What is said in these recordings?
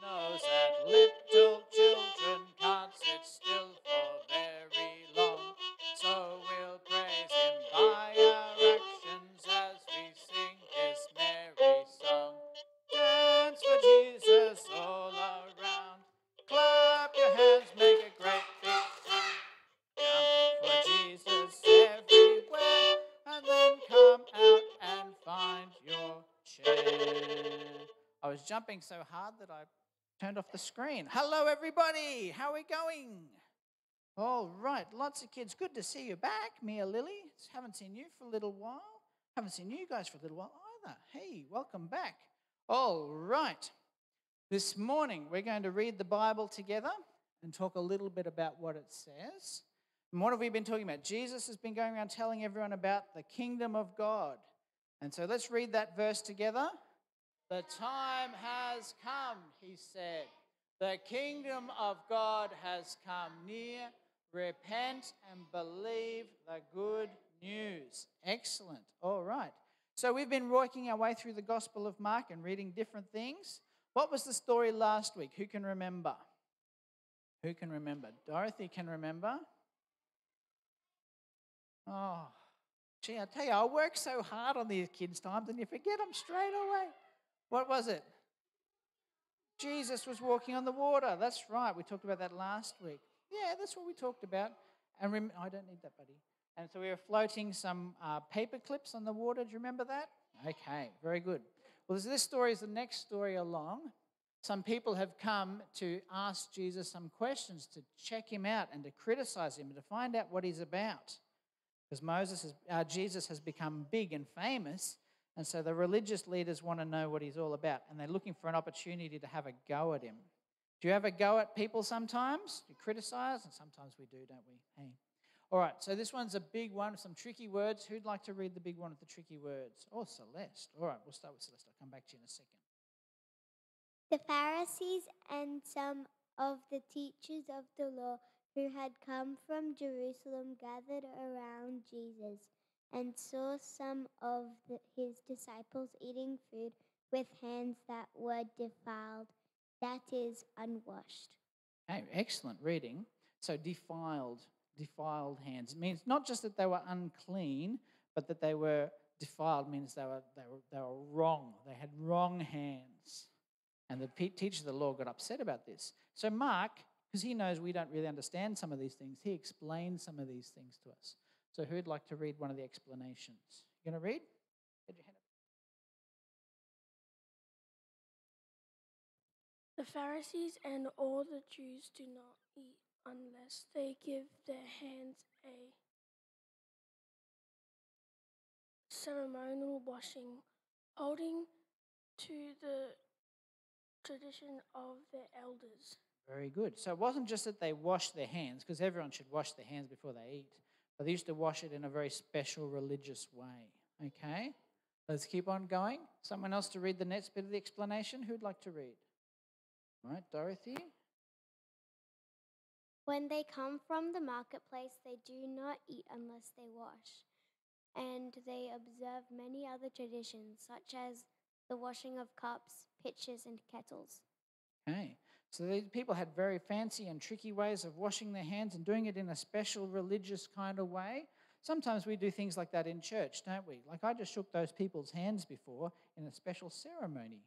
knows that little children can't sit still for very long. So we'll praise him by our actions as we sing this merry song. Dance for Jesus all around. Clap your hands, make a great big sound. Jump for Jesus everywhere, and then come out and find your chair. I was jumping so hard that I turned off the screen. Hello, everybody. How are we going? All right, lots of kids. Good to see you back, Mia Lily. Haven't seen you for a little while. Haven't seen you guys for a little while either. Hey, welcome back. All right. This morning, we're going to read the Bible together and talk a little bit about what it says. And what have we been talking about? Jesus has been going around telling everyone about the kingdom of God. And so let's read that verse together. The time has come, he said. The kingdom of God has come near. Repent and believe the good news. Excellent. All right. So we've been working our way through the Gospel of Mark and reading different things. What was the story last week? Who can remember? Who can remember? Dorothy can remember. Oh, gee, I tell you, I work so hard on these kids' times and you forget them straight away. What was it? Jesus was walking on the water. That's right. We talked about that last week. Yeah, that's what we talked about. And rem- I don't need that, buddy. And so we were floating some uh, paper clips on the water. Do you remember that? Okay, very good. Well, this story is the next story along. Some people have come to ask Jesus some questions to check him out and to criticize him and to find out what he's about. Because Moses uh, Jesus has become big and famous, and so the religious leaders want to know what he's all about, and they're looking for an opportunity to have a go at him. Do you have a go at people sometimes? You criticize, and sometimes we do, don't we? Hey. All right, so this one's a big one, some tricky words. Who'd like to read the big one with the tricky words? Oh, Celeste. All right, we'll start with Celeste. I'll come back to you in a second. The Pharisees and some of the teachers of the law who had come from Jerusalem gathered around Jesus and saw some of the, his disciples eating food with hands that were defiled, that is, unwashed. Hey, excellent reading. So, defiled, defiled hands. It means not just that they were unclean, but that they were defiled means they were, they were, they were wrong. They had wrong hands. And the teacher of the law got upset about this. So, Mark, because he knows we don't really understand some of these things, he explains some of these things to us. So, who'd like to read one of the explanations? You going to read? Get your hand up. The Pharisees and all the Jews do not eat unless they give their hands a ceremonial washing, holding to the tradition of their elders. Very good. So it wasn't just that they washed their hands, because everyone should wash their hands before they eat, but they used to wash it in a very special religious way. Okay? Let's keep on going. Someone else to read the next bit of the explanation? Who'd like to read? All right, Dorothy. When they come from the marketplace, they do not eat unless they wash. And they observe many other traditions, such as the washing of cups, pitchers, and kettles. Okay. So these people had very fancy and tricky ways of washing their hands and doing it in a special religious kind of way. Sometimes we do things like that in church, don't we? Like I just shook those people's hands before in a special ceremony.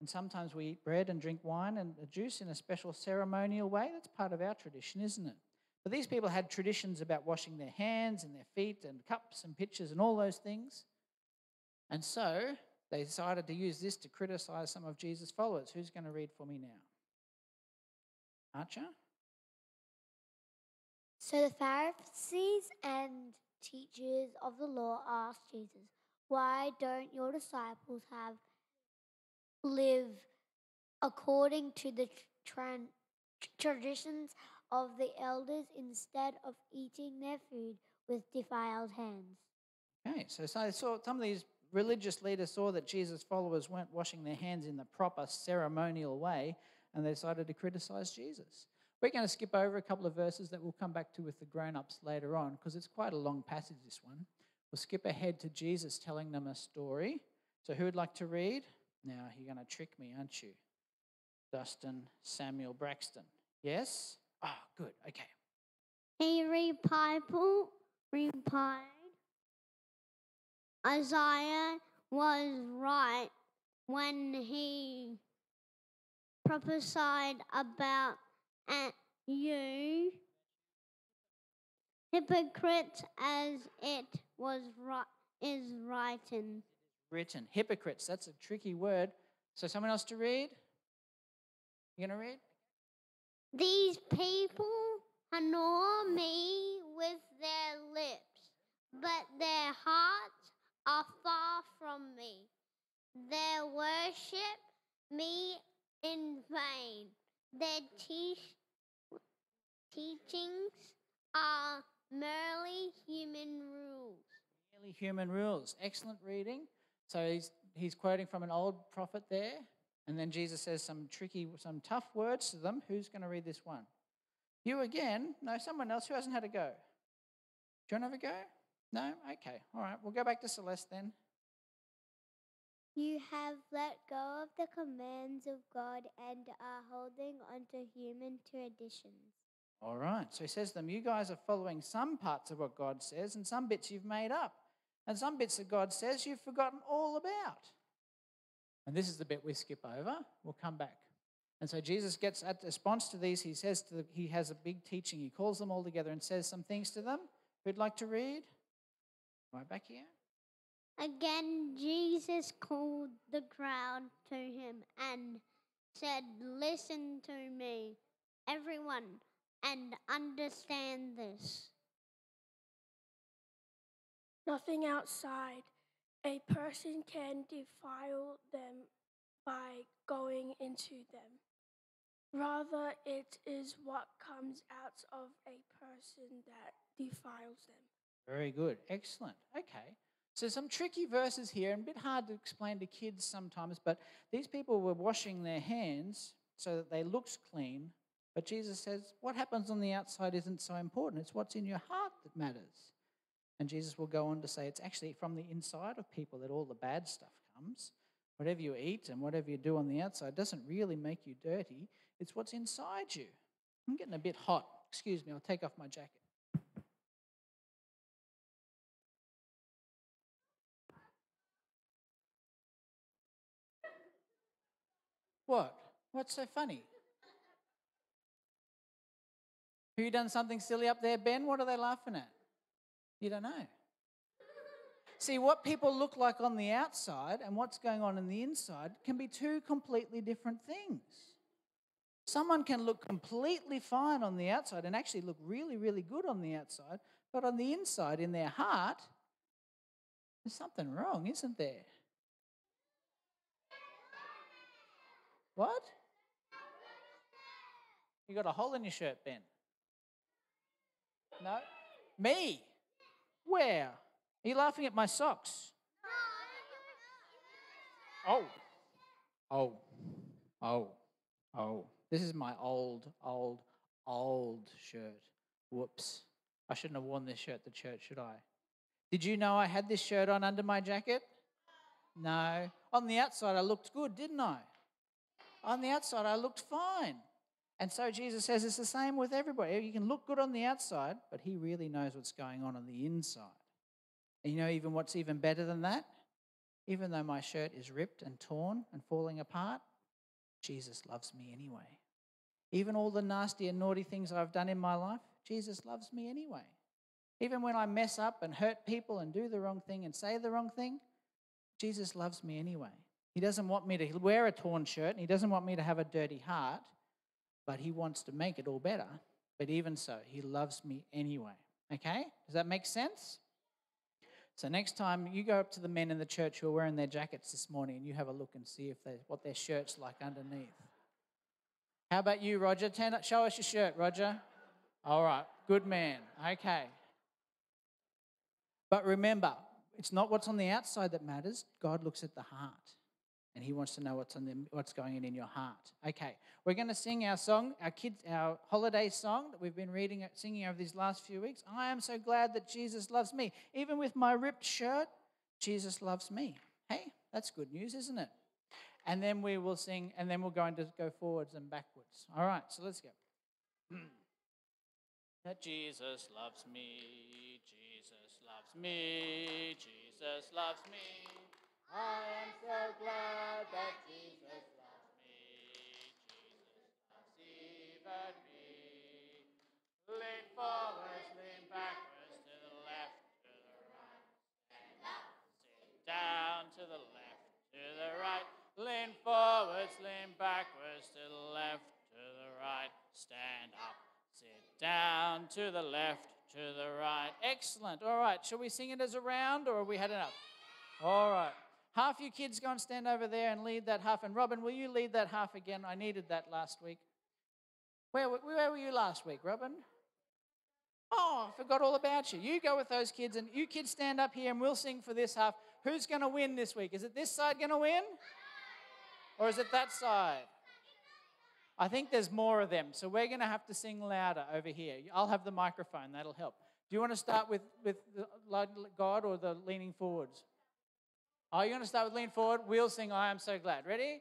And sometimes we eat bread and drink wine and juice in a special ceremonial way. That's part of our tradition, isn't it? But these people had traditions about washing their hands and their feet and cups and pitchers and all those things. And so they decided to use this to criticize some of Jesus' followers. Who's going to read for me now? Archer? So the Pharisees and teachers of the law asked Jesus, Why don't your disciples have live according to the tran- traditions of the elders instead of eating their food with defiled hands? Okay, so, so, so some of these religious leaders saw that Jesus' followers weren't washing their hands in the proper ceremonial way, and they decided to criticize Jesus. We're going to skip over a couple of verses that we'll come back to with the grown ups later on because it's quite a long passage, this one. We'll skip ahead to Jesus telling them a story. So, who would like to read? Now, you're going to trick me, aren't you? Dustin Samuel Braxton. Yes? Ah, good. Okay. He replied, replied, Isaiah was right when he prophesied about uh, you hypocrites as it was ri- is written. Written. Hypocrites. That's a tricky word. So, someone else to read? You going to read? These people honor me with their lips, but their hearts are far from me. They worship me in vain. Their teach- teachings are merely human rules. Merely human rules. Excellent reading. So, he's, he's quoting from an old prophet there. And then Jesus says some tricky, some tough words to them. Who's going to read this one? You again? No, someone else who hasn't had a go. Do you want to have a go? No? Okay. All right. We'll go back to Celeste then. You have let go of the commands of God and are holding onto human traditions. All right. So he says to them, You guys are following some parts of what God says, and some bits you've made up. And some bits that God says you've forgotten all about. And this is the bit we skip over. We'll come back. And so Jesus gets at response to these. He says to the, he has a big teaching. He calls them all together and says some things to them. Who'd like to read? Right back here. Again, Jesus called the crowd to him and said, Listen to me, everyone, and understand this. Nothing outside a person can defile them by going into them. Rather, it is what comes out of a person that defiles them. Very good. Excellent. Okay. So, some tricky verses here, and a bit hard to explain to kids sometimes, but these people were washing their hands so that they looked clean. But Jesus says, what happens on the outside isn't so important. It's what's in your heart that matters. And Jesus will go on to say, it's actually from the inside of people that all the bad stuff comes. Whatever you eat and whatever you do on the outside doesn't really make you dirty, it's what's inside you. I'm getting a bit hot. Excuse me, I'll take off my jacket. What? What's so funny? Have you done something silly up there, Ben? What are they laughing at? You don't know. See, what people look like on the outside and what's going on in the inside can be two completely different things. Someone can look completely fine on the outside and actually look really, really good on the outside, but on the inside, in their heart, there's something wrong, isn't there? What? You got a hole in your shirt, Ben? No? Me? Where? Are you laughing at my socks? Oh. Oh. Oh. Oh. This is my old, old, old shirt. Whoops. I shouldn't have worn this shirt to church, should I? Did you know I had this shirt on under my jacket? No. On the outside, I looked good, didn't I? On the outside, I looked fine. And so Jesus says it's the same with everybody. You can look good on the outside, but he really knows what's going on on the inside. And you know, even what's even better than that? Even though my shirt is ripped and torn and falling apart, Jesus loves me anyway. Even all the nasty and naughty things I've done in my life, Jesus loves me anyway. Even when I mess up and hurt people and do the wrong thing and say the wrong thing, Jesus loves me anyway. He doesn't want me to wear a torn shirt and he doesn't want me to have a dirty heart but he wants to make it all better. But even so, he loves me anyway. Okay? Does that make sense? So next time you go up to the men in the church who are wearing their jackets this morning and you have a look and see if they, what their shirt's like underneath. How about you, Roger? Turn show us your shirt, Roger. All right, good man. Okay. But remember, it's not what's on the outside that matters. God looks at the heart and he wants to know what's on the, what's going on in your heart. Okay, we're going to sing our song, our kids, our holiday song that we've been reading, singing over these last few weeks. I am so glad that Jesus loves me, even with my ripped shirt. Jesus loves me. Hey, that's good news, isn't it? and then we will sing, and then we're going to go forwards and backwards. All right, so let's go. that Jesus loves me, Jesus loves me, Jesus loves me. I am so glad that Jesus loves me, Jesus loves even me. Lean forwards, lean backwards, to the left, to the right, stand up, sit down, to the left, to the right. Lean forwards, lean backwards, to the left, to the right, stand up, sit down, to the left, to the right. Excellent. All right, shall we sing it as a round or have we had enough? All right. Half you kids go and stand over there and lead that half. And Robin, will you lead that half again? I needed that last week. Where, where were you last week, Robin? Oh, I forgot all about you. You go with those kids, and you kids stand up here, and we'll sing for this half. Who's going to win this week? Is it this side going to win? Or is it that side? I think there's more of them, so we're going to have to sing louder over here. I'll have the microphone, that'll help. Do you want to start with, with God or the leaning forwards? Are you going to start with lean forward? We'll sing I Am So Glad. Ready?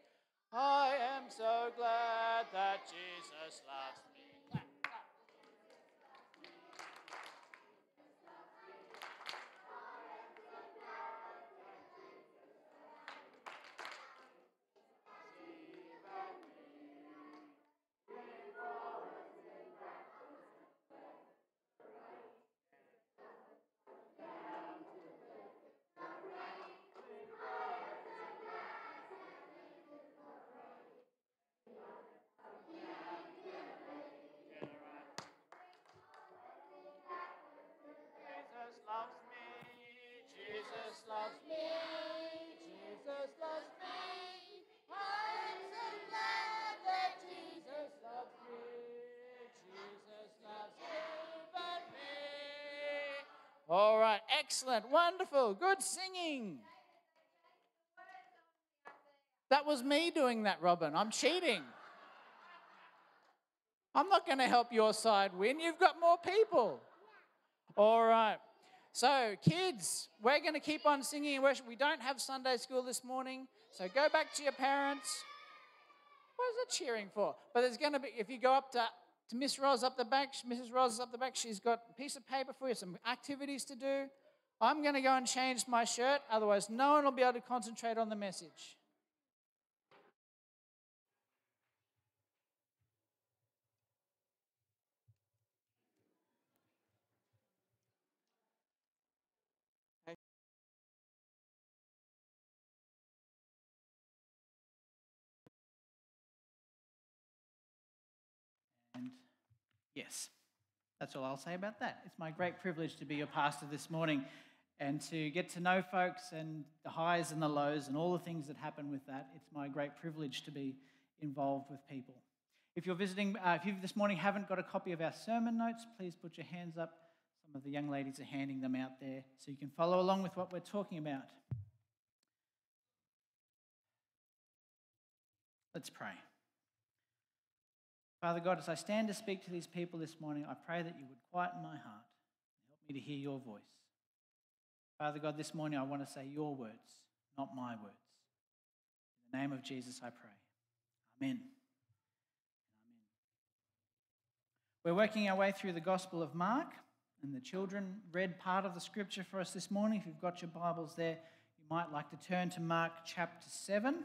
I am so glad that Jesus loves All excellent, wonderful, good singing. That was me doing that, Robin. I'm cheating. I'm not going to help your side win. You've got more people. All right. So, kids, we're going to keep on singing and worship. We don't have Sunday school this morning, so go back to your parents. What is it cheering for? But there's going to be, if you go up to to Miss Roz up the back. Mrs. Roz is up the back. She's got a piece of paper for you, some activities to do. I'm going to go and change my shirt, otherwise, no one will be able to concentrate on the message. Yes, that's all I'll say about that. It's my great privilege to be your pastor this morning and to get to know folks and the highs and the lows and all the things that happen with that. It's my great privilege to be involved with people. If you're visiting, uh, if you this morning haven't got a copy of our sermon notes, please put your hands up. Some of the young ladies are handing them out there so you can follow along with what we're talking about. Let's pray. Father God, as I stand to speak to these people this morning, I pray that you would quieten my heart and help me to hear your voice. Father God, this morning I want to say your words, not my words. In the name of Jesus, I pray. Amen. Amen. We're working our way through the Gospel of Mark, and the children read part of the scripture for us this morning. If you've got your Bibles there, you might like to turn to Mark chapter 7.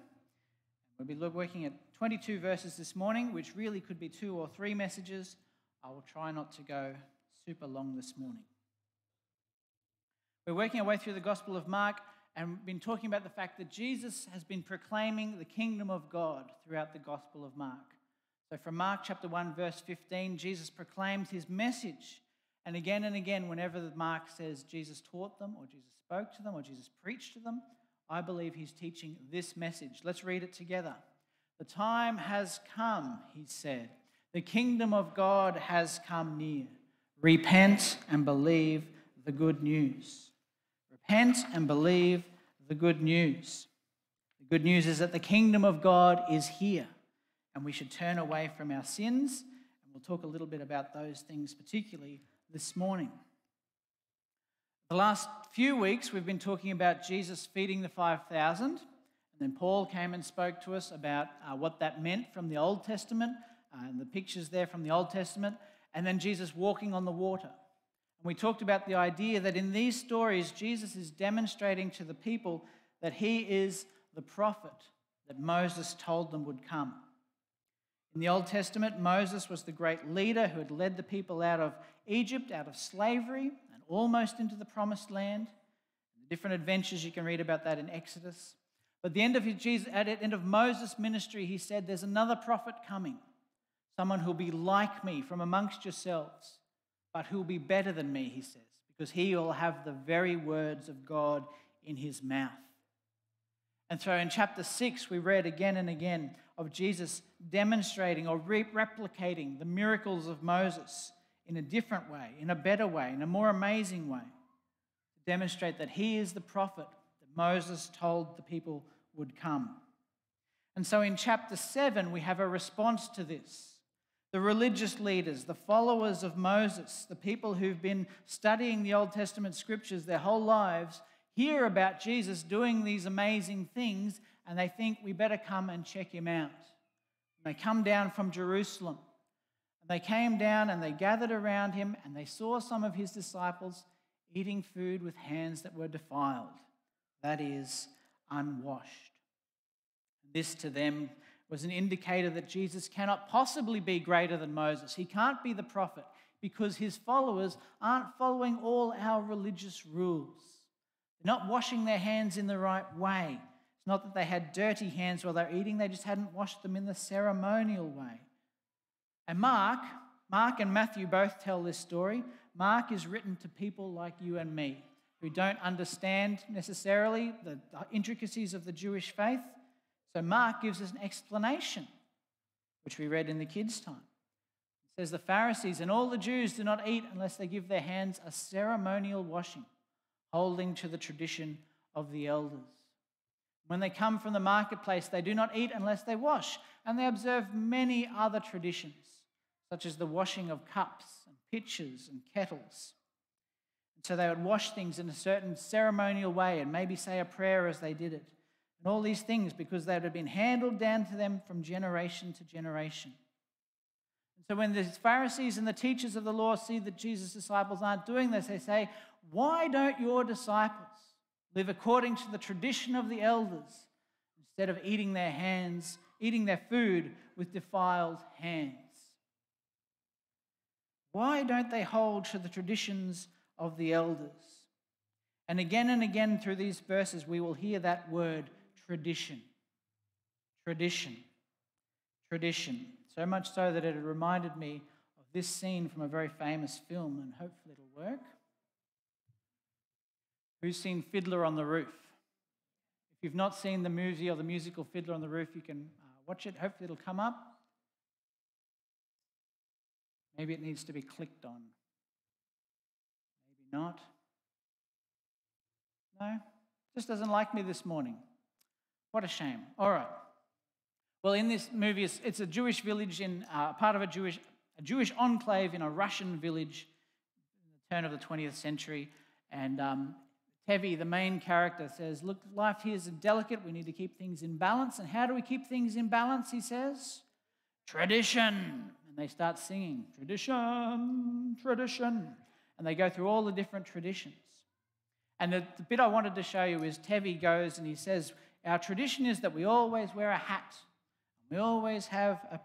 We'll be working at 22 verses this morning, which really could be two or three messages. I will try not to go super long this morning. We're working our way through the Gospel of Mark and been talking about the fact that Jesus has been proclaiming the kingdom of God throughout the Gospel of Mark. So, from Mark chapter 1, verse 15, Jesus proclaims his message. And again and again, whenever Mark says Jesus taught them, or Jesus spoke to them, or Jesus preached to them, I believe he's teaching this message. Let's read it together. The time has come, he said. The kingdom of God has come near. Repent and believe the good news. Repent and believe the good news. The good news is that the kingdom of God is here, and we should turn away from our sins. And we'll talk a little bit about those things, particularly this morning. The last few weeks, we've been talking about Jesus feeding the 5,000. Then Paul came and spoke to us about uh, what that meant from the Old Testament, uh, and the pictures there from the Old Testament, and then Jesus walking on the water. And we talked about the idea that in these stories, Jesus is demonstrating to the people that he is the prophet that Moses told them would come. In the Old Testament, Moses was the great leader who had led the people out of Egypt, out of slavery, and almost into the promised land. The different adventures you can read about that in Exodus. But the end of, Jesus, at the end of Moses' ministry, he said, There's another prophet coming, someone who'll be like me from amongst yourselves, but who'll be better than me, he says, because he will have the very words of God in his mouth. And so in chapter 6, we read again and again of Jesus demonstrating or re- replicating the miracles of Moses in a different way, in a better way, in a more amazing way, to demonstrate that he is the prophet Moses told the people would come. And so in chapter 7, we have a response to this. The religious leaders, the followers of Moses, the people who've been studying the Old Testament scriptures their whole lives, hear about Jesus doing these amazing things and they think we better come and check him out. And they come down from Jerusalem. And they came down and they gathered around him and they saw some of his disciples eating food with hands that were defiled, that is, unwashed. This to them was an indicator that Jesus cannot possibly be greater than Moses. He can't be the prophet because his followers aren't following all our religious rules. They're not washing their hands in the right way. It's not that they had dirty hands while they're eating, they just hadn't washed them in the ceremonial way. And Mark, Mark and Matthew both tell this story. Mark is written to people like you and me who don't understand necessarily the intricacies of the Jewish faith. So Mark gives us an explanation, which we read in the kids' time. It says the Pharisees and all the Jews do not eat unless they give their hands a ceremonial washing holding to the tradition of the elders. When they come from the marketplace, they do not eat unless they wash, and they observe many other traditions, such as the washing of cups and pitchers and kettles. So they would wash things in a certain ceremonial way and maybe say a prayer as they did it. And all these things because they had been handled down to them from generation to generation. And so when the Pharisees and the teachers of the law see that Jesus' disciples aren't doing this, they say, why don't your disciples live according to the tradition of the elders instead of eating their hands, eating their food with defiled hands? Why don't they hold to the traditions of the elders? And again and again through these verses, we will hear that word tradition. Tradition. Tradition. So much so that it reminded me of this scene from a very famous film, and hopefully it'll work. Who's seen Fiddler on the Roof? If you've not seen the movie or the musical Fiddler on the Roof, you can uh, watch it. Hopefully, it'll come up. Maybe it needs to be clicked on. Not. No? Just doesn't like me this morning. What a shame. All right. Well, in this movie, it's, a Jewish village in uh, part of a Jewish, a Jewish enclave in a Russian village in the turn of the 20th century. And um, Tevye, the main character, says, Look, life here is delicate. We need to keep things in balance. And how do we keep things in balance? He says, Tradition. And they start singing, Tradition, tradition. And they go through all the different traditions. And the, the bit I wanted to show you is Tevye goes and he says, Our tradition is that we always wear a hat. And we always have a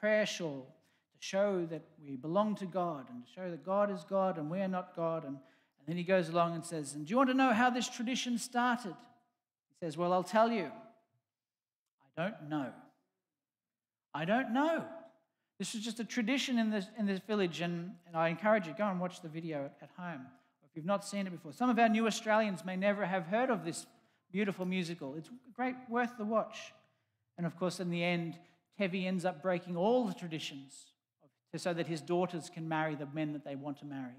prayer shawl to show that we belong to God and to show that God is God and we're not God. And then he goes along and says, And do you want to know how this tradition started? He says, Well, I'll tell you. I don't know. I don't know. This is just a tradition in this, in this village, and, and I encourage you, go and watch the video at, home if you've not seen it before. Some of our new Australians may never have heard of this beautiful musical. It's great, worth the watch. And of course, in the end, Tevye ends up breaking all the traditions so that his daughters can marry the men that they want to marry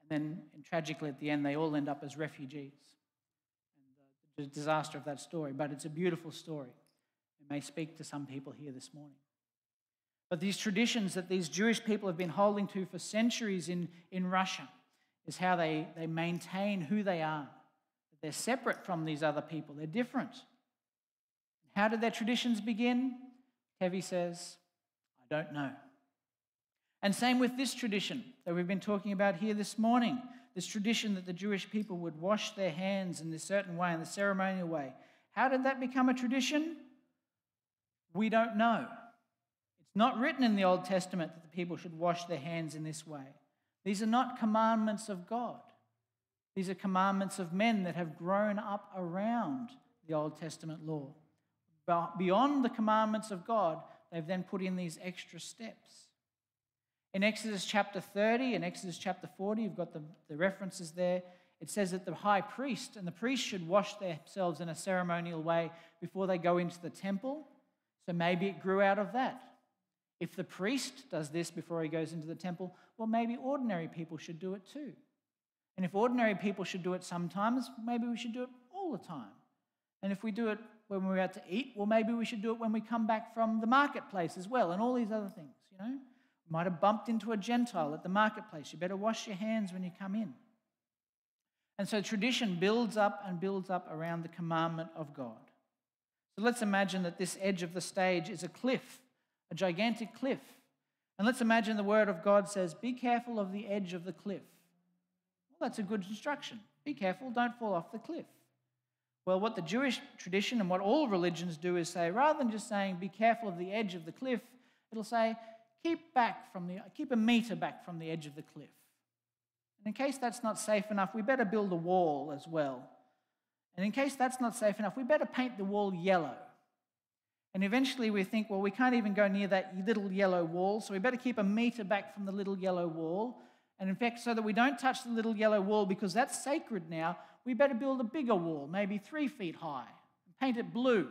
And then tragically at the end, they all end up as refugees. And uh, the disaster of that story. But it's a beautiful story. It may speak to some people here this morning. But these traditions that these Jewish people have been holding to for centuries in, in Russia is how they, they maintain who they are. They're separate from these other people, they're different. How did their traditions begin? Tevye says, I don't know. And same with this tradition that we've been talking about here this morning this tradition that the Jewish people would wash their hands in this certain way, in the ceremonial way. How did that become a tradition? We don't know. It's not written in the Old Testament that the people should wash their hands in this way. These are not commandments of God. These are commandments of men that have grown up around the Old Testament law. But beyond the commandments of God, they've then put in these extra steps. In Exodus chapter 30 and Exodus chapter 40, you've got the, the references there. It says that the high priest and the priest should wash themselves in a ceremonial way before they go into the temple. So maybe it grew out of that. If the priest does this before he goes into the temple, well, maybe ordinary people should do it too. And if ordinary people should do it sometimes, maybe we should do it all the time. And if we do it when we're out to eat, well, maybe we should do it when we come back from the marketplace as well, and all these other things, you know? You might have bumped into a Gentile at the marketplace. You better wash your hands when you come in. And so tradition builds up and builds up around the commandment of God. So let's imagine that this edge of the stage is a cliff, a gigantic cliff. And let's imagine the word of God says, Be careful of the edge of the cliff. Well, that's a good instruction. Be careful, don't fall off the cliff. Well, what the Jewish tradition and what all religions do is say, rather than just saying, Be careful of the edge of the cliff, it'll say, keep back from the keep a meter back from the edge of the cliff. And in case that's not safe enough, we better build a wall as well. And in case that's not safe enough, we better paint the wall yellow. And eventually we think, well, we can't even go near that little yellow wall, so we better keep a meter back from the little yellow wall. And in fact, so that we don't touch the little yellow wall because that's sacred now, we better build a bigger wall, maybe three feet high, and paint it blue.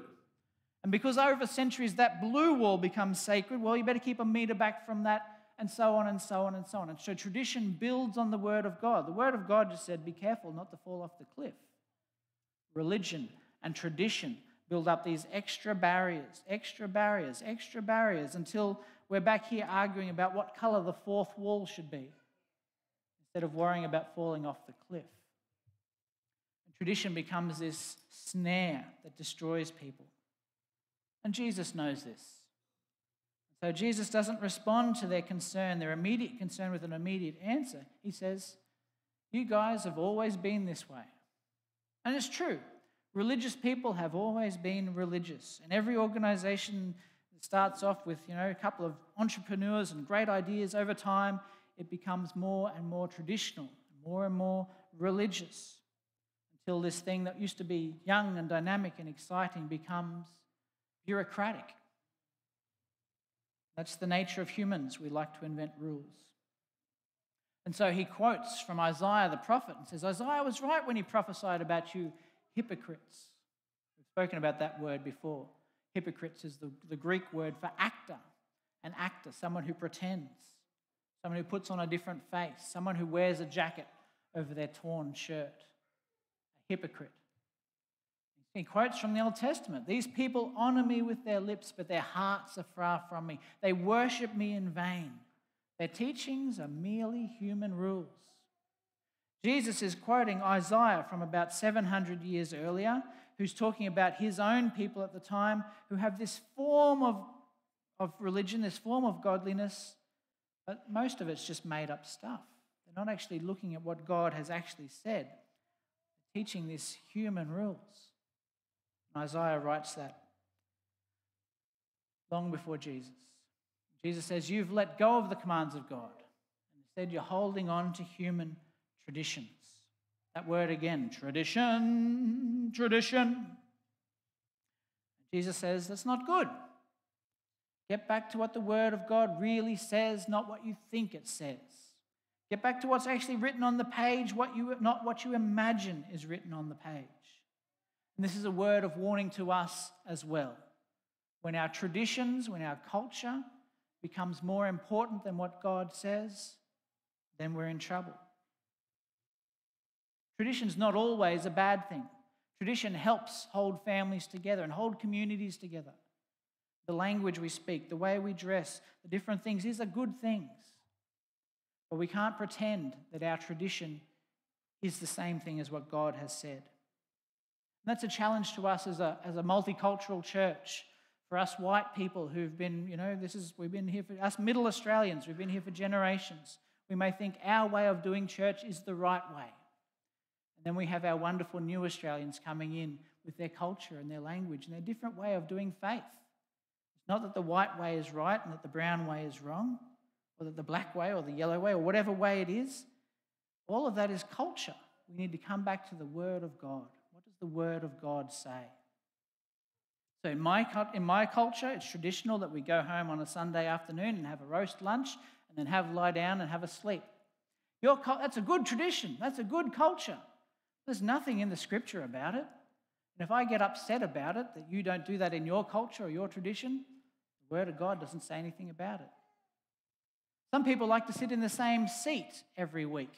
And because over centuries that blue wall becomes sacred, well, you better keep a meter back from that, and so on and so on and so on. And so tradition builds on the Word of God. The Word of God just said, be careful not to fall off the cliff. Religion and tradition build up these extra barriers, extra barriers, extra barriers until we're back here arguing about what color the fourth wall should be instead of worrying about falling off the cliff. And tradition becomes this snare that destroys people. And Jesus knows this. So Jesus doesn't respond to their concern, their immediate concern, with an immediate answer. He says, You guys have always been this way. And it's true. Religious people have always been religious. And every organization starts off with, you know, a couple of entrepreneurs and great ideas. Over time, it becomes more and more traditional, more and more religious, until this thing that used to be young and dynamic and exciting becomes bureaucratic. That's the nature of humans. We like to invent rules. And so he quotes from Isaiah the prophet and says, Isaiah was right when he prophesied about you hypocrites. We've spoken about that word before. Hypocrites is the, the Greek word for actor, an actor, someone who pretends, someone who puts on a different face, someone who wears a jacket over their torn shirt. A hypocrite. He quotes from the Old Testament These people honor me with their lips, but their hearts are far from me. They worship me in vain. Their teachings are merely human rules. Jesus is quoting Isaiah from about 700 years earlier, who's talking about his own people at the time who have this form of, of religion, this form of godliness, but most of it's just made up stuff. They're not actually looking at what God has actually said, They're teaching these human rules. And Isaiah writes that long before Jesus. Jesus says, You've let go of the commands of God. Instead, you're holding on to human traditions. That word again, tradition, tradition. Jesus says, That's not good. Get back to what the Word of God really says, not what you think it says. Get back to what's actually written on the page, what you, not what you imagine is written on the page. And this is a word of warning to us as well. When our traditions, when our culture becomes more important than what God says, then we're in trouble. Tradition's not always a bad thing. Tradition helps hold families together and hold communities together. The language we speak, the way we dress, the different things, these are good things. But we can't pretend that our tradition is the same thing as what God has said. that's a challenge to us as a, as a multicultural church. For us white people who've been, you know, this is, we've been here for us middle Australians, we've been here for generations. We may think our way of doing church is the right way. And then we have our wonderful new Australians coming in with their culture and their language and their different way of doing faith. It's not that the white way is right and that the brown way is wrong, or that the black way or the yellow way or whatever way it is. All of that is culture. We need to come back to the Word of God. What does the Word of God say? So, in my, in my culture, it's traditional that we go home on a Sunday afternoon and have a roast lunch and then have lie down and have a sleep. Your, that's a good tradition. That's a good culture. There's nothing in the scripture about it. And if I get upset about it, that you don't do that in your culture or your tradition, the Word of God doesn't say anything about it. Some people like to sit in the same seat every week.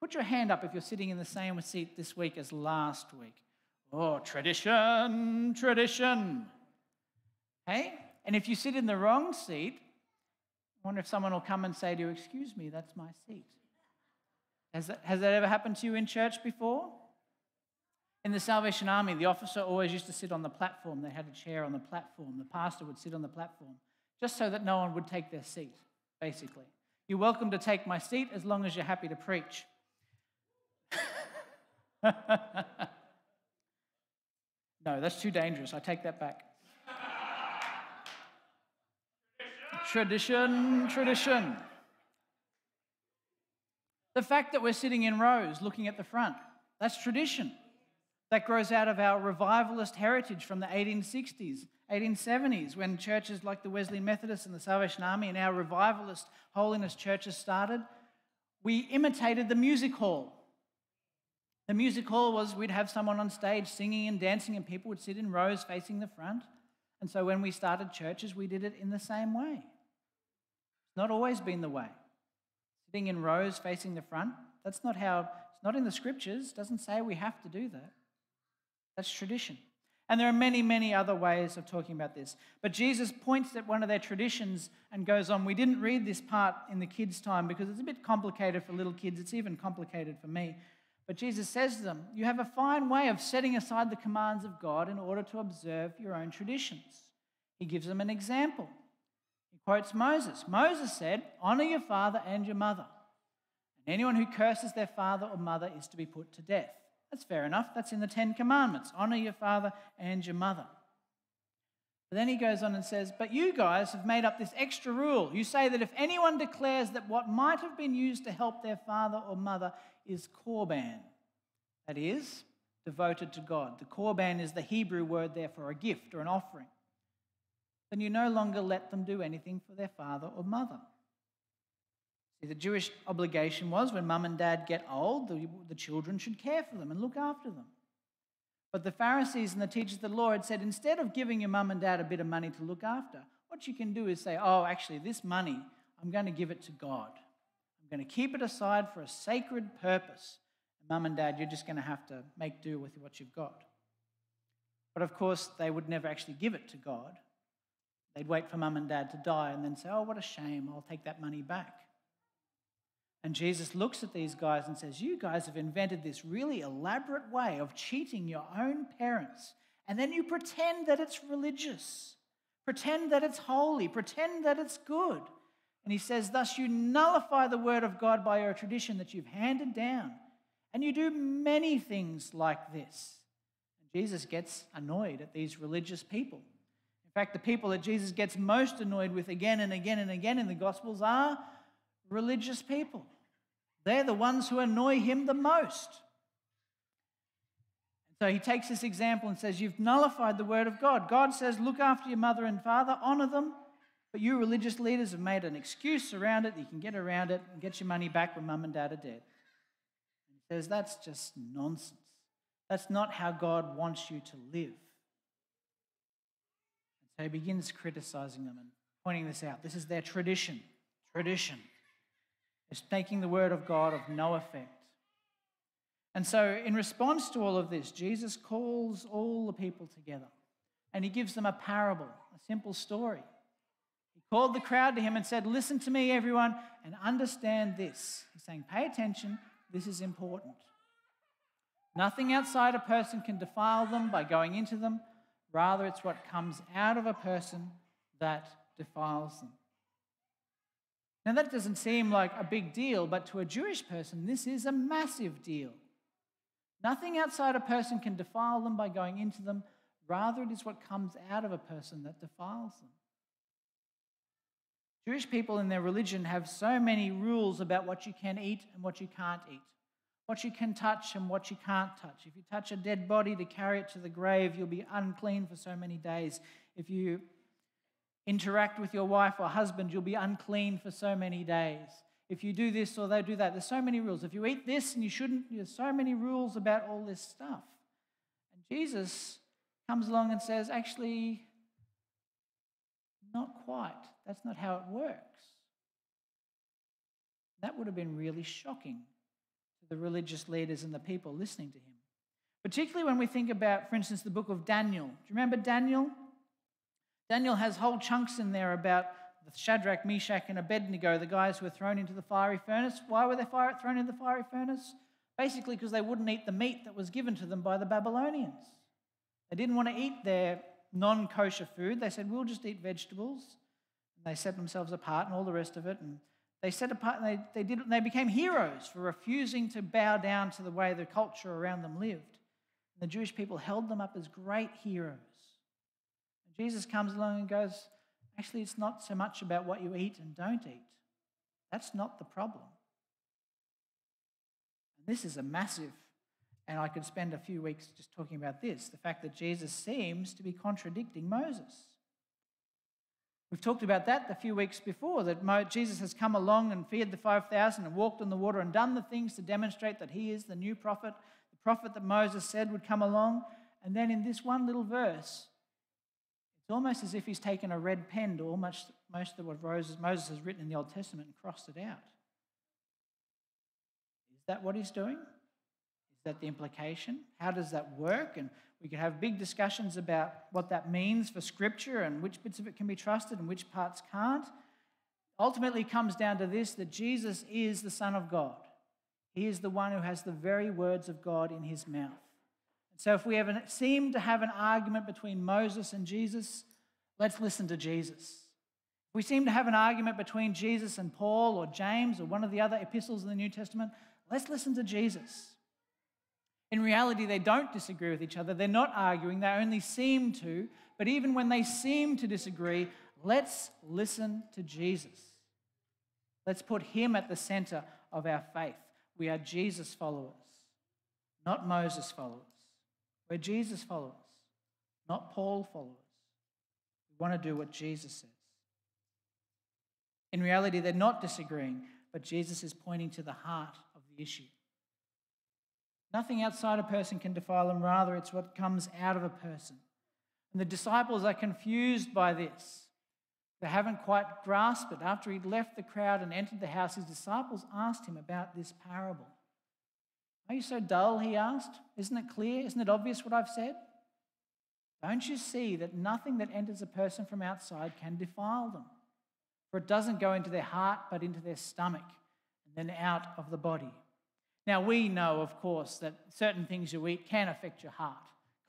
Put your hand up if you're sitting in the same seat this week as last week. Oh, tradition, tradition. Hey? And if you sit in the wrong seat, I wonder if someone will come and say to you, Excuse me, that's my seat. Has that, has that ever happened to you in church before? In the Salvation Army, the officer always used to sit on the platform. They had a chair on the platform. The pastor would sit on the platform just so that no one would take their seat, basically. You're welcome to take my seat as long as you're happy to preach. no, that's too dangerous. I take that back. tradition, tradition. The fact that we're sitting in rows looking at the front, that's tradition. That grows out of our revivalist heritage from the 1860s, 1870s, when churches like the Wesleyan Methodist and the Salvation Army and our revivalist holiness churches started. We imitated the music hall. The music hall was we'd have someone on stage singing and dancing, and people would sit in rows facing the front. And so when we started churches, we did it in the same way. It's not always been the way. Sitting in rows facing the front, that's not how, it's not in the scriptures, doesn't say we have to do that. That's tradition. And there are many, many other ways of talking about this. But Jesus points at one of their traditions and goes on. We didn't read this part in the kids' time because it's a bit complicated for little kids. It's even complicated for me. But Jesus says to them, You have a fine way of setting aside the commands of God in order to observe your own traditions. He gives them an example. He quotes Moses. Moses said, Honor your father and your mother. And anyone who curses their father or mother is to be put to death. That's fair enough. That's in the Ten Commandments honor your father and your mother. But then he goes on and says, But you guys have made up this extra rule. You say that if anyone declares that what might have been used to help their father or mother is korban, that is, devoted to God. The korban is the Hebrew word there for a gift or an offering. Then you no longer let them do anything for their father or mother. See, the Jewish obligation was when mum and dad get old, the, the children should care for them and look after them. But the Pharisees and the teachers of the law had said instead of giving your mum and dad a bit of money to look after, what you can do is say, oh, actually, this money, I'm going to give it to God. I'm going to keep it aside for a sacred purpose. Mum and dad, you're just going to have to make do with what you've got. But of course, they would never actually give it to God. They'd wait for mum and dad to die and then say, oh, what a shame, I'll take that money back. And Jesus looks at these guys and says, You guys have invented this really elaborate way of cheating your own parents. And then you pretend that it's religious, pretend that it's holy, pretend that it's good. And he says, Thus you nullify the word of God by your tradition that you've handed down. And you do many things like this. And Jesus gets annoyed at these religious people. In fact, the people that Jesus gets most annoyed with again and again and again in the Gospels are religious people. They're the ones who annoy him the most. So he takes this example and says, You've nullified the word of God. God says, Look after your mother and father, honor them. But you religious leaders have made an excuse around it. You can get around it and get your money back when mum and dad are dead. And he says, That's just nonsense. That's not how God wants you to live. And so he begins criticizing them and pointing this out. This is their tradition. Tradition is making the word of God of no effect. And so, in response to all of this, Jesus calls all the people together and he gives them a parable, a simple story. He called the crowd to him and said, Listen to me, everyone, and understand this. He's saying, Pay attention, this is important. Nothing outside a person can defile them by going into them. Rather, it's what comes out of a person that defiles them. Now, that doesn't seem like a big deal, but to a Jewish person, this is a massive deal. Nothing outside a person can defile them by going into them. Rather, it is what comes out of a person that defiles them. Jewish people in their religion have so many rules about what you can eat and what you can't eat, what you can touch and what you can't touch. If you touch a dead body to carry it to the grave, you'll be unclean for so many days. If you interact with your wife or husband, you'll be unclean for so many days. If you do this or they do that, there's so many rules. If you eat this and you shouldn't, there's so many rules about all this stuff. And Jesus comes along and says, actually, not quite. That's not how it works. That would have been really shocking to the religious leaders and the people listening to him. Particularly when we think about, for instance, the book of Daniel. Do you remember Daniel? Daniel has whole chunks in there about Shadrach, Meshach, and Abednego, the guys who were thrown into the fiery furnace. Why were they thrown into the fiery furnace? Basically, because they wouldn't eat the meat that was given to them by the Babylonians. They didn't want to eat their non kosher food. They said, We'll just eat vegetables. And they set themselves apart and all the rest of it. And they set apart and they, they, did, they became heroes for refusing to bow down to the way the culture around them lived. And the Jewish people held them up as great heroes. Jesus comes along and goes, actually, it's not so much about what you eat and don't eat. That's not the problem. And this is a massive, and I could spend a few weeks just talking about this the fact that Jesus seems to be contradicting Moses. We've talked about that a few weeks before that Jesus has come along and fed the 5,000 and walked on the water and done the things to demonstrate that he is the new prophet, the prophet that Moses said would come along. And then in this one little verse, it's almost as if he's taken a red pen to almost most of what Moses, has written in the Old Testament and crossed it out. Is that what he's doing? Is that the implication? How does that work? And we could have big discussions about what that means for Scripture and which bits of it can be trusted and which parts can't. Ultimately, comes down to this that Jesus is the Son of God. He is the one who has the very words of God in his mouth. So if we ever seem to have an argument between Moses and Jesus, let's listen to Jesus. If we seem to have an argument between Jesus and Paul or James or one of the other epistles in the New Testament, let's listen to Jesus. In reality, they don't disagree with each other. They're not arguing, they only seem to. But even when they seem to disagree, let's listen to Jesus. Let's put him at the center of our faith. We are Jesus followers, not Moses followers. We're Jesus followers, not Paul followers. We want to do what Jesus says. In reality, they're not disagreeing, but Jesus is pointing to the heart of the issue. Nothing outside a person can defile them, rather, it's what comes out of a person. And the disciples are confused by this. They haven't quite grasped it. After he'd left the crowd and entered the house, his disciples asked him about this parable. Are you so dull? He asked. Isn't it clear? Isn't it obvious what I've said? Don't you see that nothing that enters a person from outside can defile them? For it doesn't go into their heart, but into their stomach, and then out of the body. Now, we know, of course, that certain things you eat can affect your heart,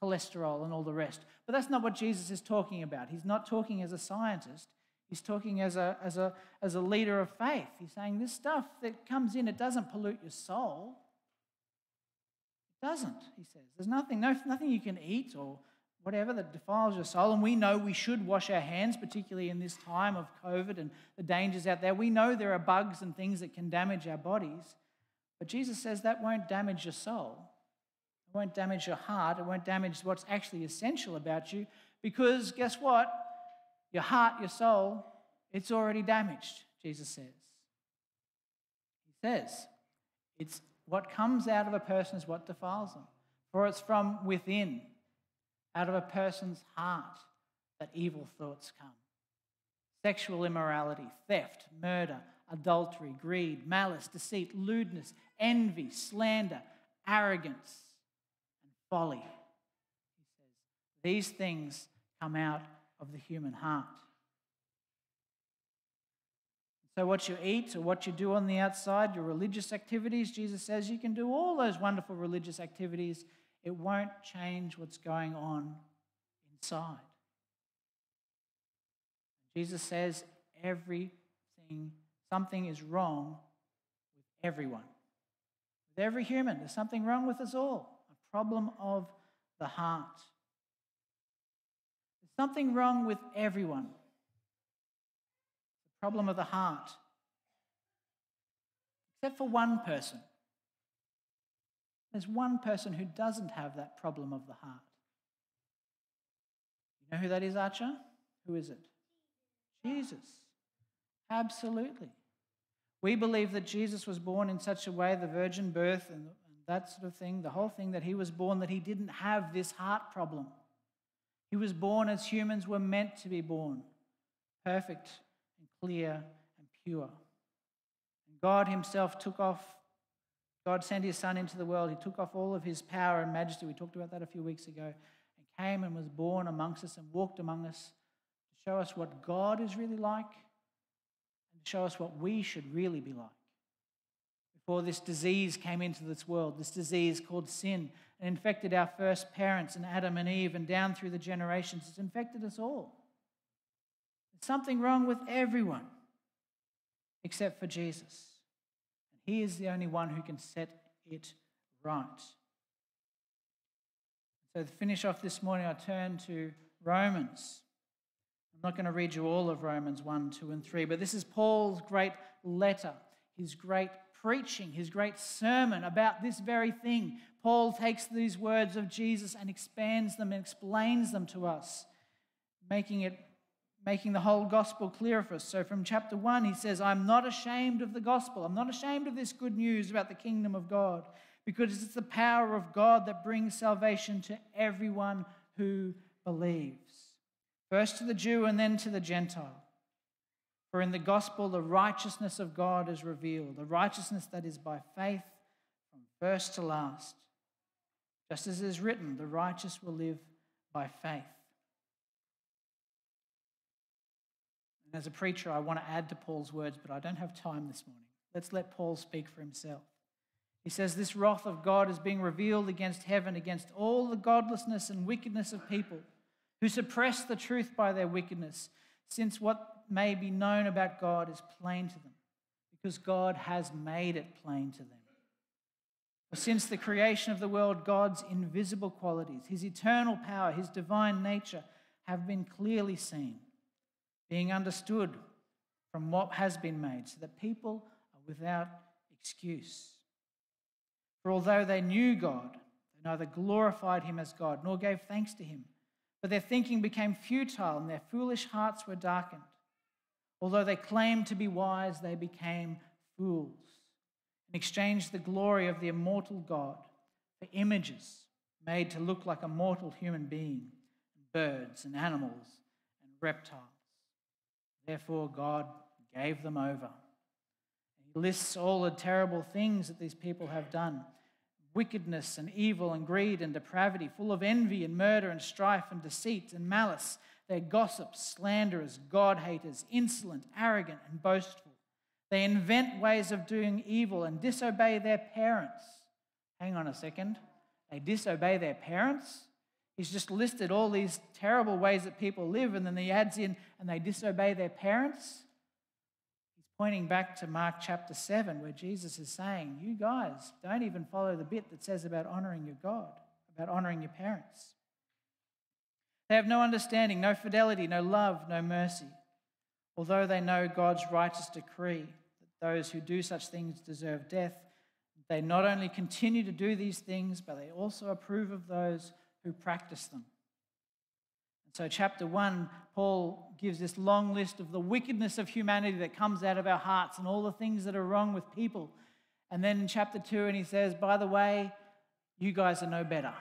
cholesterol, and all the rest. But that's not what Jesus is talking about. He's not talking as a scientist, he's talking as a, as a, as a leader of faith. He's saying this stuff that comes in, it doesn't pollute your soul, doesn't, he says. There's nothing, no, nothing you can eat or whatever that defiles your soul. And we know we should wash our hands, particularly in this time of COVID and the dangers out there. We know there are bugs and things that can damage our bodies. But Jesus says that won't damage your soul. It won't damage your heart. It won't damage what's actually essential about you. Because guess what? Your heart, your soul, it's already damaged, Jesus says. He says it's what comes out of a person is what defiles them. For it's from within, out of a person's heart, that evil thoughts come sexual immorality, theft, murder, adultery, greed, malice, deceit, lewdness, envy, slander, arrogance, and folly. He says, These things come out of the human heart. So, what you eat or what you do on the outside, your religious activities, Jesus says you can do all those wonderful religious activities. It won't change what's going on inside. Jesus says everything, something is wrong with everyone. With every human, there's something wrong with us all. A problem of the heart. There's something wrong with everyone. Problem of the heart. Except for one person. There's one person who doesn't have that problem of the heart. You know who that is, Archer? Who is it? Jesus. Absolutely. We believe that Jesus was born in such a way, the virgin birth and, that sort of thing, the whole thing, that he was born that he didn't have this heart problem. He was born as humans were meant to be born perfect clear and pure. God Himself took off, God sent His Son into the world. He took off all of His power and majesty. We talked about that a few weeks ago. And came and was born amongst us and walked among us to show us what God is really like and to show us what we should really be like. Before this disease came into this world, this disease called sin, and infected our first parents and Adam and Eve, and down through the generations, it's infected us all. Something wrong with everyone except for Jesus. And He is the only one who can set it right. So, to finish off this morning, I turn to Romans. I'm not going to read you all of Romans 1, 2, and 3, but this is Paul's great letter, his great preaching, his great sermon about this very thing. Paul takes these words of Jesus and expands them and explains them to us, making it making the whole gospel clear for us. So from chapter 1 he says, "I'm not ashamed of the gospel. I'm not ashamed of this good news about the kingdom of God, because it's the power of God that brings salvation to everyone who believes. First to the Jew and then to the Gentile. For in the gospel, the righteousness of God is revealed, the righteousness that is by faith from first to last. Just as it is written, the righteous will live by faith. As a preacher, I want to add to Paul's words, but I don't have time this morning. Let's let Paul speak for himself. He says, This wrath of God is being revealed against heaven, against all the godlessness and wickedness of people who suppress the truth by their wickedness, since what may be known about God is plain to them, because God has made it plain to them. Since the creation of the world, God's invisible qualities, his eternal power, his divine nature, have been clearly seen, being understood from what has been made, so that people are without excuse. For although they knew God, they neither glorified him as God nor gave thanks to him. But their thinking became futile and their foolish hearts were darkened. Although they claimed to be wise, they became fools and exchanged the glory of the immortal God for images made to look like a mortal human being, and birds and animals and reptiles. Therefore, God gave them over. He lists all the terrible things that these people have done wickedness and evil and greed and depravity, full of envy and murder and strife and deceit and malice. They're gossips, slanderers, God haters, insolent, arrogant, and boastful. They invent ways of doing evil and disobey their parents. Hang on a second. They disobey their parents? He's just listed all these terrible ways that people live, and then he adds in, and they disobey their parents He's pointing back to Mark chapter 7, where Jesus is saying, You guys don't even follow the bit that says about honoring your God, about honoring your parents. They have no understanding, no fidelity, no love, no mercy. Although they know God's righteous decree that those who do such things deserve death, they not only continue to do these things, but they also approve of those who practice them. So, chapter one, Paul gives this long list of the wickedness of humanity that comes out of our hearts and all the things that are wrong with people. And then in chapter two, and he says, by the way, you guys are no better.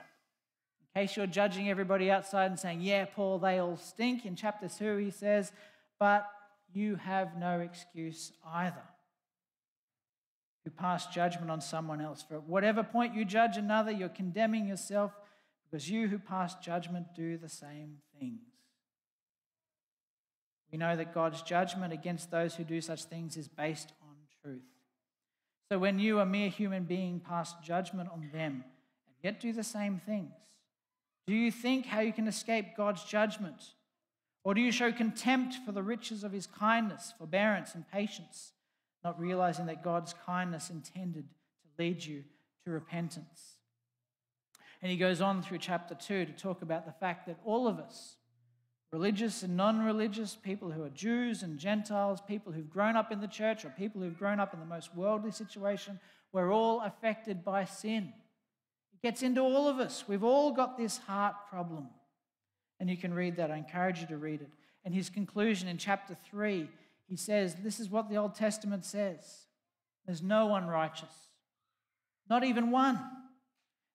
In case you're judging everybody outside and saying, yeah, Paul, they all stink. In chapter two, he says, but you have no excuse either. Who pass judgment on someone else. For at whatever point you judge another, you're condemning yourself because you who pass judgment do the same things. We know that God's judgment against those who do such things is based on truth. So when you, a mere human being, pass judgment on them and yet do the same things, do you think how you can escape God's judgment? Or do you show contempt for the riches of his kindness, forbearance, and patience, not realizing that God's kindness intended to lead you to repentance? And he goes on through chapter 2 to talk about the fact that all of us, religious and non religious, people who are Jews and Gentiles, people who've grown up in the church, or people who've grown up in the most worldly situation, we're all affected by sin. It gets into all of us. We've all got this heart problem. And you can read that. I encourage you to read it. And his conclusion in chapter 3, he says, This is what the Old Testament says there's no one righteous, not even one.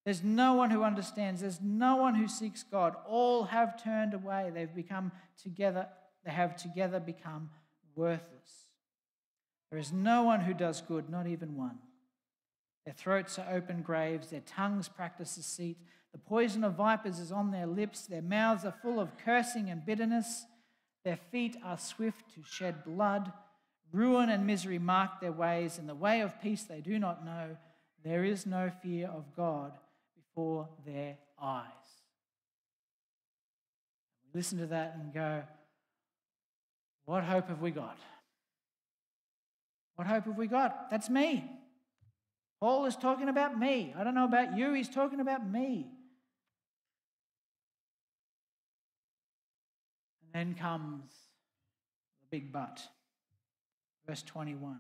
There's no one who understands. There's no one who seeks God. All have turned away. They've become together, they have together become worthless. There is no one who does good, not even one. Their throats are open graves, their tongues practice deceit. The poison of vipers is on their lips, their mouths are full of cursing and bitterness. Their feet are swift to shed blood. Ruin and misery mark their ways, and the way of peace they do not know. There is no fear of God before their eyes. We listen to that and go, What hope have we got? What hope have we got? That's me. Paul is talking about me. I don't know about you, he's talking about me. And then comes the big but. Verse 21.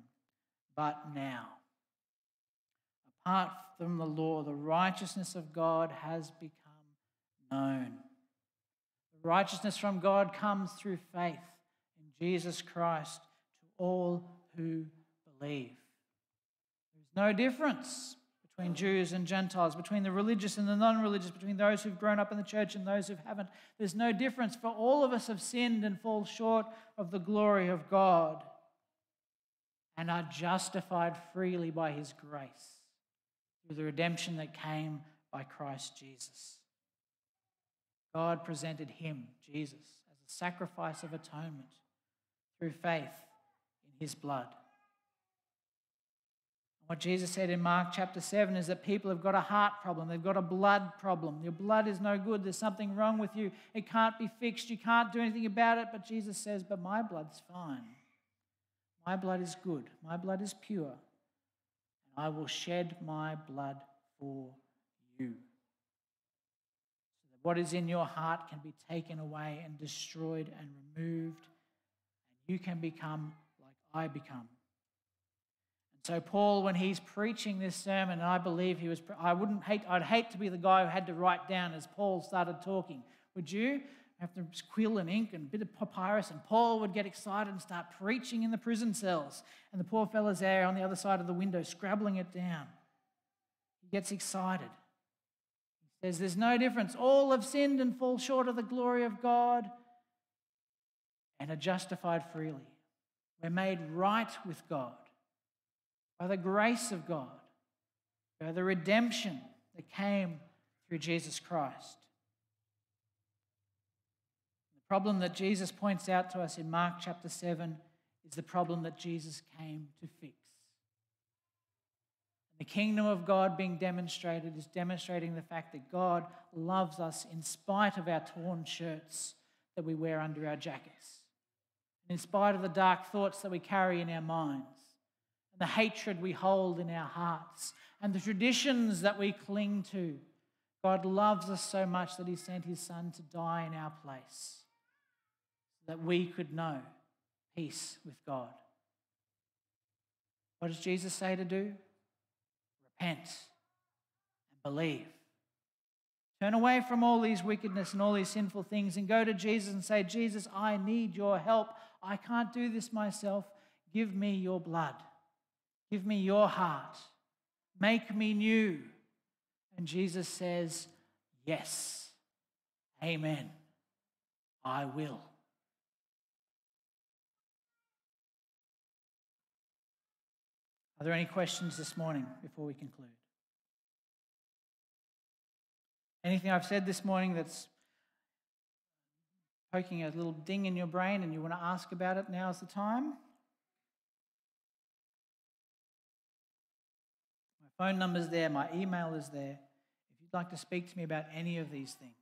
But now apart from the law, the righteousness of God has become known. The righteousness from God comes through faith in Jesus Christ to all who believe. There's no difference between Jews and Gentiles, between the religious and the non religious, between those who've grown up in the church and those who haven't. There's no difference, for all of us have sinned and fall short of the glory of God and are justified freely by his grace through the redemption that came by Christ Jesus. God presented him, Jesus, as a sacrifice of atonement through faith in his blood. What Jesus said in Mark chapter 7 is that people have got a heart problem, they've got a blood problem. Your blood is no good, there's something wrong with you, it can't be fixed, you can't do anything about it. But Jesus says, But my blood's fine. My blood is good, my blood is pure. I will shed my blood for you. So that what is in your heart can be taken away and destroyed and removed, and you can become like I become. And so Paul, when he's preaching this sermon, I believe he was, I wouldn't hate, I'd hate to be the guy who had to write down as Paul started talking. Would you? To quill and ink and a bit of papyrus, and Paul would get excited and start preaching in the prison cells. And the poor fellow's there on the other side of the window, scrabbling it down. He gets excited. He says, There's no difference. All have sinned and fall short of the glory of God and are justified freely. We're made right with God by the grace of God, by the redemption that came through Jesus Christ problem that Jesus points out to us in Mark chapter 7 is the problem that Jesus came to fix. The kingdom of God being demonstrated is demonstrating the fact that God loves us in spite of our torn shirts that we wear under our jackets, in spite of the dark thoughts that we carry in our minds, and the hatred we hold in our hearts, and the traditions that we cling to. God loves us so much that He sent His Son to die in our place that we could know peace with God. What does Jesus say to do? Repent and believe. Turn away from all these wickedness and all these sinful things and go to Jesus and say, Jesus, I need your help. I can't do this myself. Give me your blood. Give me your heart. Make me new. And Jesus says, Yes. Amen. I will. Are there any questions this morning before we conclude? Anything I've said this morning that's poking a little ding in your brain and you want to ask about it, now's the time. My phone number's there, my email is there. If you'd like to speak to me about any of these things,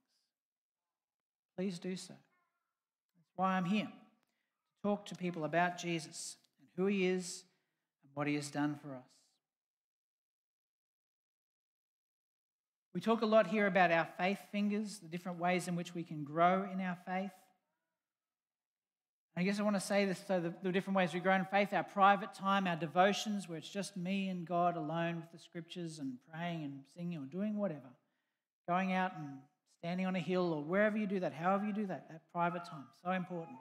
please do so. That's why I'm here to talk to people about Jesus and who he is what he has done for us. We talk a lot here about our faith fingers, the different ways in which we can grow in our faith. I guess I want to say this so the, the, different ways we grow in faith our private time, our devotions, where it's just me and God alone with the scriptures and praying and singing or doing whatever. Going out and standing on a hill or wherever you do that, however you do that, that private time, so important.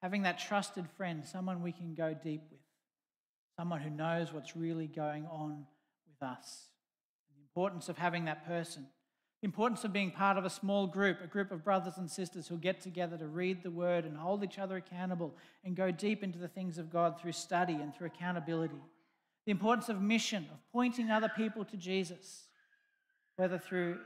Having that trusted friend, someone we can go deep with, someone who knows what's really going on with us. The importance of having that person the importance of being part of a small group, a group of brothers and sisters who get together to read the word and hold each other accountable and go deep into the things of God through study and through accountability. The importance of mission, of pointing other people to Jesus, whether through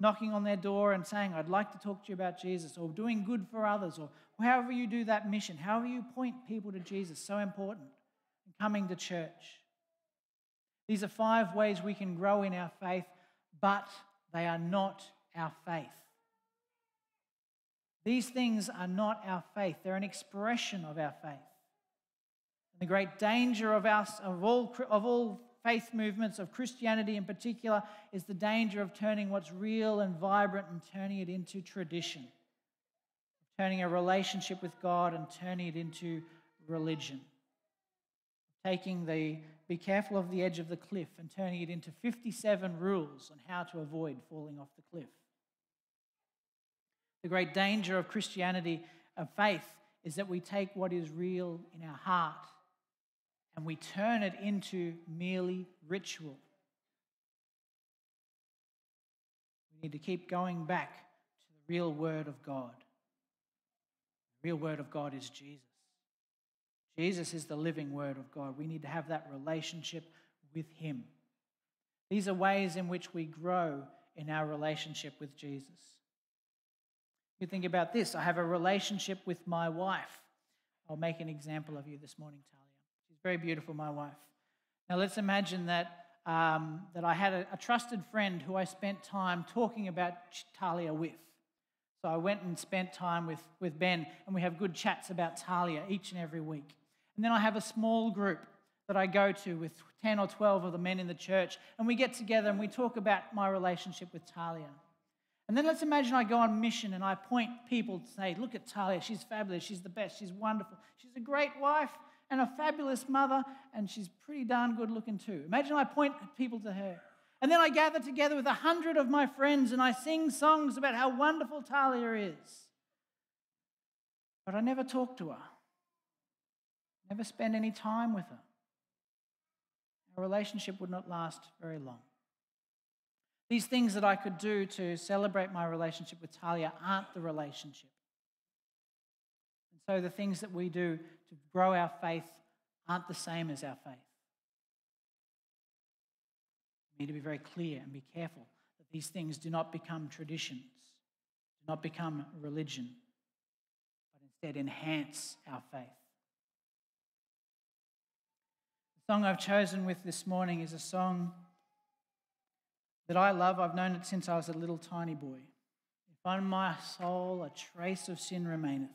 knocking on their door and saying, I'd like to talk to you about Jesus, or doing good for others, or however you do that mission, however you point people to Jesus, so important. Coming to church. These are five ways we can grow in our faith, but they are not our faith. These things are not our faith, they're an expression of our faith. And the great danger of, us, of, all, of all faith movements, of Christianity in particular, is the danger of turning what's real and vibrant and turning it into tradition, turning a relationship with God and turning it into religion, taking the be careful of the edge of the cliff and turning it into 57 rules on how to avoid falling off the cliff. The great danger of Christianity, of faith, is that we take what is real in our heart and we turn it into merely ritual. We need to keep going back to the real Word of God. The real Word of God is Jesus. Jesus is the living Word of God. We need to have that relationship with Him. These are ways in which we grow in our relationship with Jesus. You think about this I have a relationship with my wife. I'll make an example of you this morning, Talia. She's very beautiful, my wife. Now, let's imagine that, um, that I had a, a trusted friend who I spent time talking about Talia with. So I went and spent time with, with Ben, and we have good chats about Talia each and every week. And then I have a small group that I go to with 10 or 12 of the men in the church, and we get together and we talk about my relationship with Talia. And then let's imagine I go on mission and I point people to say, Look at Talia, she's fabulous, she's the best, she's wonderful, she's a great wife and a fabulous mother, and she's pretty darn good looking too. Imagine I point people to her. And then I gather together with a hundred of my friends and I sing songs about how wonderful Talia is. But I never talk to her never spend any time with her. Our relationship would not last very long. These things that I could do to celebrate my relationship with Talia aren't the relationship. And so the things that we do to grow our faith aren't the same as our faith. We need to be very clear and be careful that these things do not become traditions, do not become religion, but instead enhance our faith. Song I've chosen with this morning is a song that I love. I've known it since I was a little tiny boy. If on my soul a trace of sin remaineth,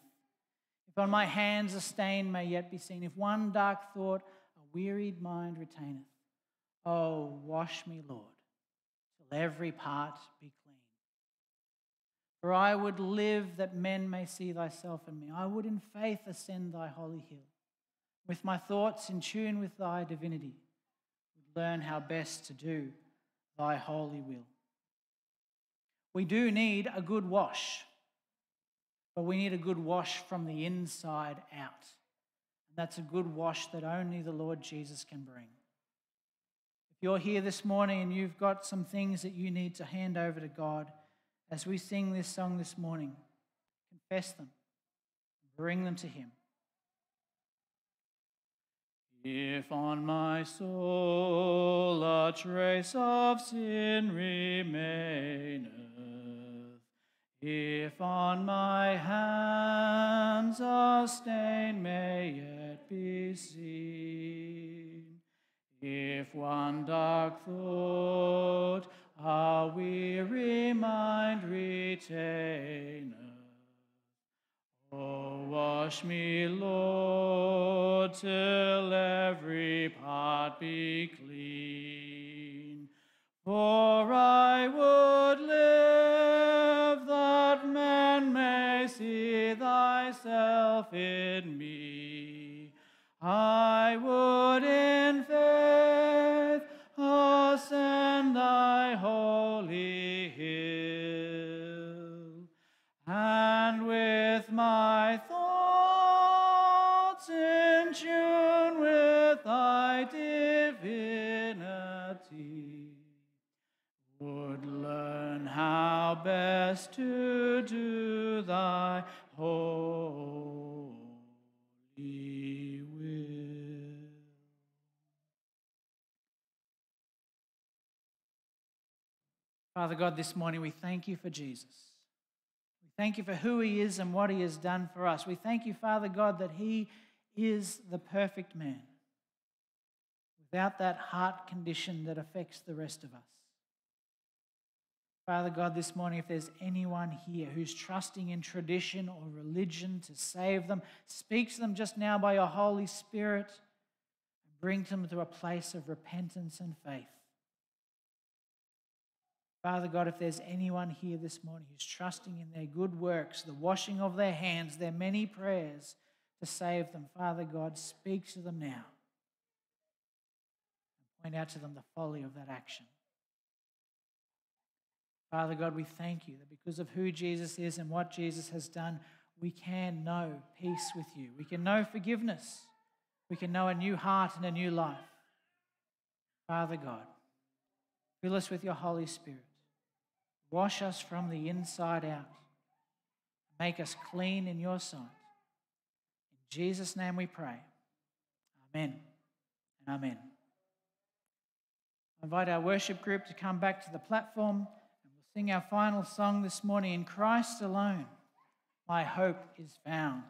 if on my hands a stain may yet be seen, if one dark thought a wearied mind retaineth, oh, wash me, Lord, till every part be clean. For I would live that men may see thyself in me. I would in faith ascend thy holy hill with my thoughts in tune with thy divinity, would learn how best to do thy holy will. We do need a good wash, but we need a good wash from the inside out. And that's a good wash that only the Lord Jesus can bring. If you're here this morning and you've got some things that you need to hand over to God, as we sing this song this morning, confess them, bring them to Him. If on my soul a trace of sin remaineth, If on my hands a stain may yet be seen, if one dark thought a weary mind retaineth, Oh, wash me, Lord, till every part be clean. For I would live that men may see thyself in me. I would in faith ascend thy holy with my thoughts in tune with thy divinity, would learn how best to do thy holy will. Father God, this morning we thank you for Jesus. Thank you for who he is and what he has done for us. We thank you, Father God, that he is the perfect man without that heart condition that affects the rest of us. Father God, this morning, if there's anyone here who's trusting in tradition or religion to save them, speak to them just now by your Holy Spirit and bring them to a place of repentance and faith. Father God, if there's anyone here this morning who's trusting in their good works, the washing of their hands, their many prayers to save them, Father God, speak to them now and point out to them the folly of that action. Father God, we thank you that because of who Jesus is and what Jesus has done, we can know peace with you. We can know forgiveness. We can know a new heart and a new life. Father God, fill us with your Holy Spirit. Wash us from the inside out. Make us clean in your sight. In Jesus' name we pray. Amen and amen. I invite our worship group to come back to the platform and we'll sing our final song this morning In Christ alone, my hope is found.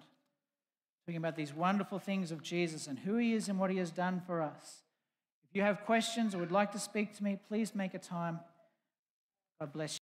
Talking about these wonderful things of Jesus and who he is and what he has done for us. If you have questions or would like to speak to me, please make a time. God bless you.